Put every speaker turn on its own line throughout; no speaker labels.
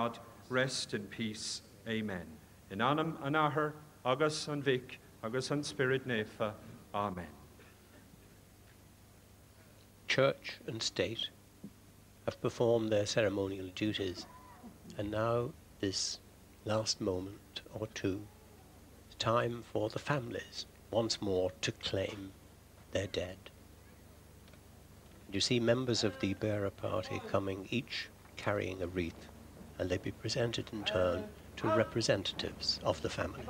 God rest in peace. Amen. In anam an agus an vic, agus an spirit nefa. Amen.
Church and state have performed their ceremonial duties, and now this last moment or two, time for the families once more to claim their dead. You see members of the bearer party coming, each carrying a wreath, and they be presented in turn to representatives of the families.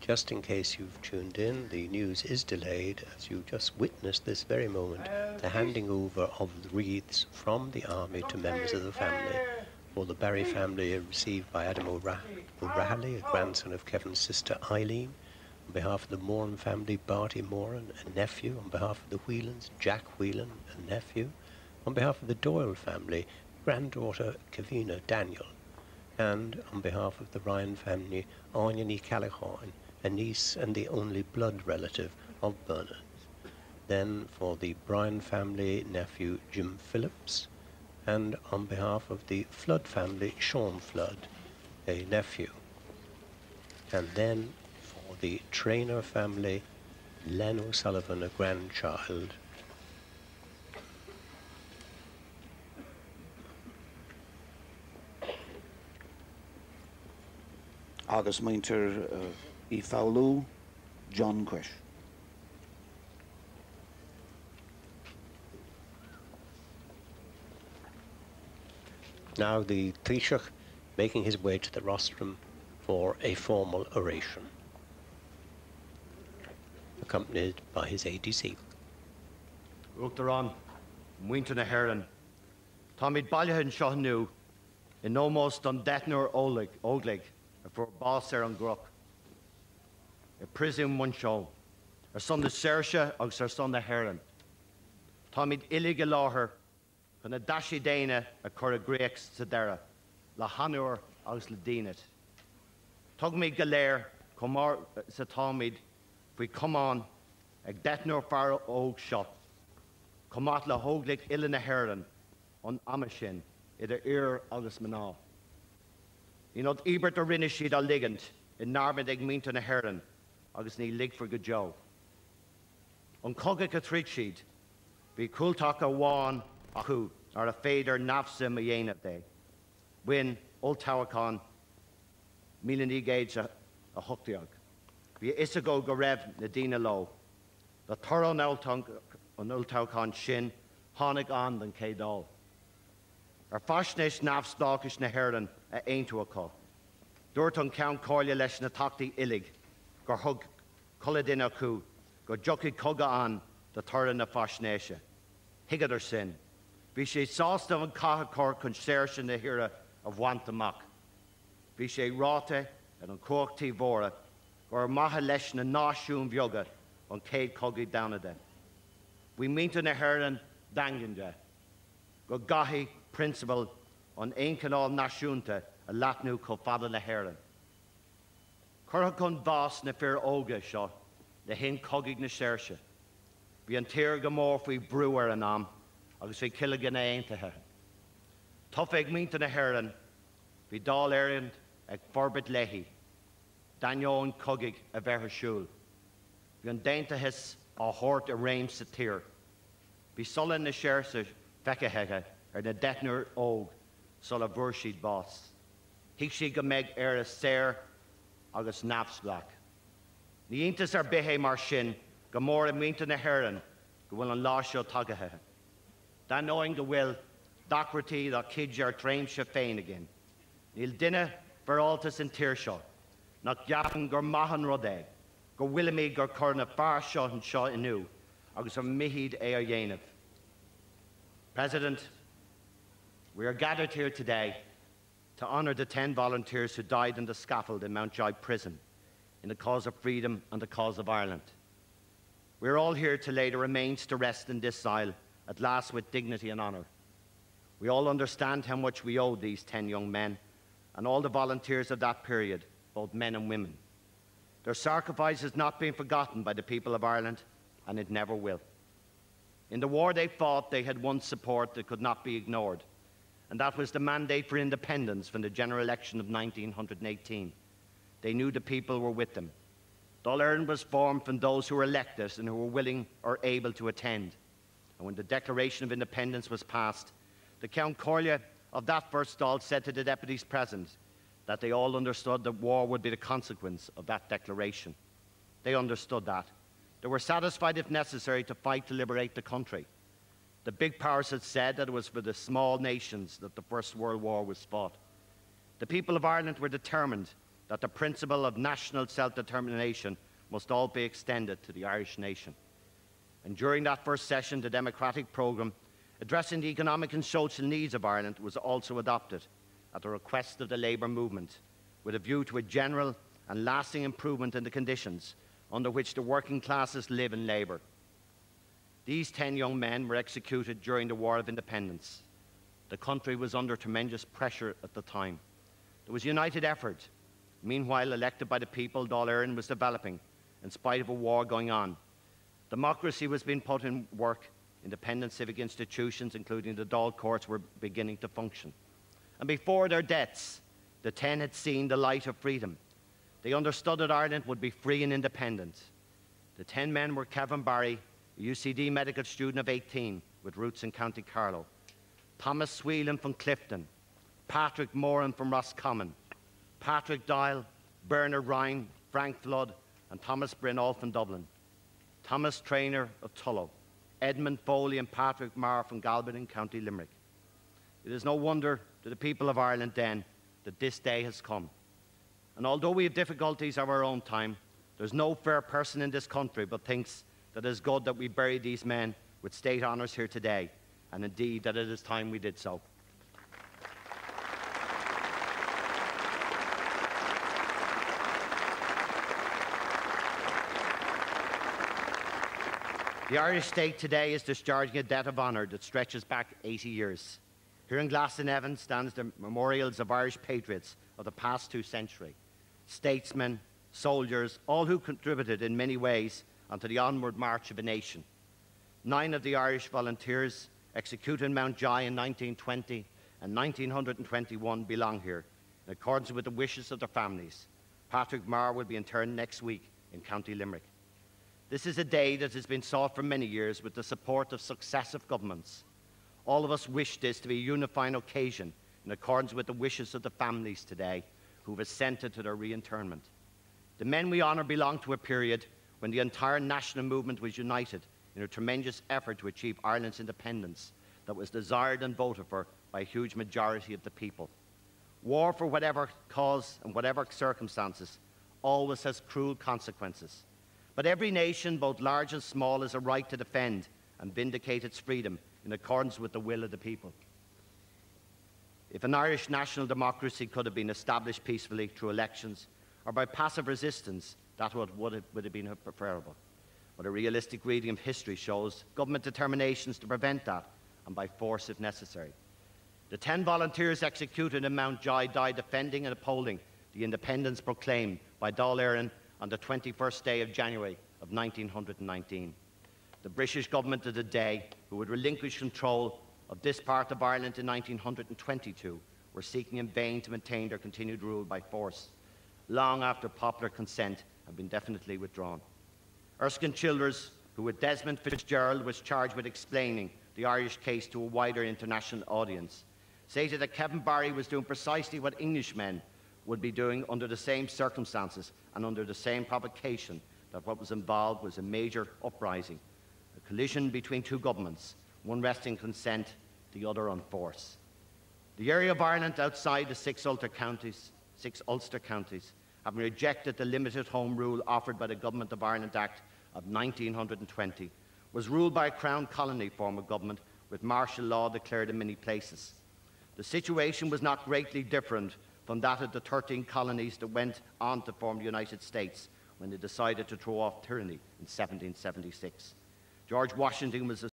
Just in case you've tuned in, the news is delayed as you just witnessed this very moment the handing over of the wreaths from the army to members of the family. For the Barry family received by Adam O'Reilly, a grandson of Kevin's sister Eileen. On behalf of the Moran family, Barty Moran, a nephew. On behalf of the Whelans, Jack Whelan, a nephew. On behalf of the Doyle family, granddaughter Kavina Daniel. And on behalf of the Ryan family, Anya Callahan, a niece and the only blood relative of Bernard. Then for the Bryan family, nephew Jim Phillips, and on behalf of the Flood family, Sean Flood, a nephew. And then for the Traynor family, Len O'Sullivan, a grandchild.
Agus mainter uh, John Quish.
Now the Taoiseach making his way to the rostrum for a formal oration, accompanied by his ADC.
Uachtarán, muinte na heran. Tá míid bailthe seo nu in nómós don detnúir ólaigh óglaigh a for bás ar an groch. I prisún mun seo, ar son séirse agus ar son na heran. Tá míid ilige láthair chun na daisi déine a chur a gréics sa deire, le hanúir agus le daanaid. Tug mí go léir sa táid faoi cumán ag detnúir far óg seo, Comát le hóglaigh ile na heran an ama sin idir ar agus mná. Í nó ibert a rinne siad a ligand in námid ag mínta na heran agus ní ligfur go jo. An coga go trí siad, hí cooltach a bháin a chu ar a féidir nafsim a dé. Win ó táhaán míí géid a hotaíag. Bhí is a go go raibh na díine lo, le tar an an ultáán sin tháinig an den cédá. Ar fasnééis nafstáis na heran a aonú aá. Dúirt an cean cáile leis na tataí ilig gur thug chola duine acu go joci coga an de tar na fasnéise. Higadar sin. Bhí sé sásta an cathacór chun séir sin na hire a bhaint amach. Bhí sé ráte an an cuachtaí mhóra gur maithe leis na náisiún bheoga an céad cogaí danaide. Bhí mínta na go gahi principal an éoncanáil náisiúnta a latnú có fada na heran. Curtha chun bás na fear óga seo le hen cogiig na séirse. Bhí an tíir go mór an am agus fé ciile gan éontathe. Tá ag mínta na heran, hí dá éirint ag forbit lehí, daón cogiig a bheithesúil. Bhí an déantathes á thuirt a réim sa tír. Bhí solan na séirsa fecethe ar na deitnúir óg sol a bhuiir siad bás. Hiic si go méid ar a séir agus nafsglach. Ní ontas ar bihé mar sin go mór a mínta na heran go bhfuil an láisio tagathe. Dá nóing go bhfuil dacratíí a kid ar tréim se féin agin. Níl duine baráltas an tíir seo, nach deapan gur mahan go bhfuil mí gur chuna fear seo an seo inú, agus an mihiad é a dhéanamh. Eh President, we are gathered here today to honour the 10 volunteers who died on the scaffold in Mountjoy Prison in the cause of freedom and the cause of Ireland. We are all here to lay the remains to rest in this isle, at last with dignity and honour. We all understand how much we owe these 10 young men and all the volunteers of that period, both men and women. Their sacrifice has not been forgotten by the people of Ireland, and it never will. In the war they fought, they had one support that could not be ignored, and that was the mandate for independence from the general election of 1918. They knew the people were with them. Dáil Éireann was formed from those who were elected and who were willing or able to attend. And when the Declaration of Independence was passed, the Ceann Comhairle of that first Dáil said to the deputies present that they all understood that war would be the consequence of that declaration. They understood that. They were satisfied, if necessary, to fight to liberate the country. The big powers had said that it was for the small nations that the First World War was fought. The people of Ireland were determined that the principle of national self determination must all be extended to the Irish nation. And during that first session, the democratic programme addressing the economic and social needs of Ireland was also adopted at the request of the labour movement with a view to a general and lasting improvement in the conditions under which the working classes live and labour. These 10 young men were executed during the War of Independence. The country was under tremendous pressure at the time. There was united effort. Meanwhile, elected by the people, Dáil Éireann was developing in spite of a war going on. Democracy was being put in work. Independent civic institutions, including the Dáil courts, were beginning to function. And before their deaths, the ten had seen the light of freedom. They understood that Ireland would be free and independent. The ten men were Kevin Barry, a UCD medical student of 18 with roots in County Carlow, Thomas Whelan from Clifden, Patrick Moran from Roscommon, Patrick Doyle, Bernard Ryan, Frank Flood, and Thomas Brynall from Dublin, Thomas Traynor of Tullow, Edmund Foley and Patrick Maher from Galbin in County Limerick. It is no wonder to the people of Ireland then that this day has come. And although we have difficulties of our own time, there's no fair person in this country but thinks that it is good that we bury these men with state honours here today, and indeed that it is time we did so. The Irish state today is discharging a debt of honour that stretches back 80 years. Here in Glasnevin stands the memorials of Irish patriots of the past two centuries, statesmen, soldiers, all who contributed in many ways onto the onward march of a nation. Nine of the Irish volunteers executed in Mountjoy in 1920 and 1921 belong here, in accordance with the wishes of their families. Patrick Maher will be interned next week in County Limerick. This is a day that has been sought for many years with the support of successive governments. All of us wish this to be a unifying occasion in accordance with the wishes of the families today who have assented to their reinterment. The men we honour belong to a period when the entire national movement was united in a tremendous effort to achieve Ireland's independence that was desired and voted for by a huge majority of the people. War, for whatever cause and whatever circumstances, always has cruel consequences. But every nation, both large and small, has a right to defend and vindicate its freedom in accordance with the will of the people. If an Irish national democracy could have been established peacefully through elections or by passive resistance, that would, have, would have been preferable. But a realistic reading of history shows government determinations to prevent that, and by force if necessary. The 10 volunteers executed in Mountjoy died defending and upholding the independence proclaimed by Dáil Éireann on the 21st day of January of 1919. The British government of the day, who would relinquish control of this part of Ireland in 1922, were seeking in vain to maintain their continued rule by force, long after popular consent had been definitely withdrawn. Erskine Childers, who with Desmond Fitzgerald was charged with explaining the Irish case to a wider international audience, stated that Kevin Barry was doing precisely what Englishmen would be doing under the same circumstances and under the same provocation that what was involved was a major uprising, a collision between two governments, one resting consent, the other on force. The area of Ireland outside the six Ulster counties, six Ulster counties, having rejected the limited home rule offered by the Government of Ireland Act of 1920, was ruled by a Crown colony form of government with martial law declared in many places. The situation was not greatly different from that of the 13 colonies that went on to form the United States when they decided to throw off tyranny in 1776. George Washington was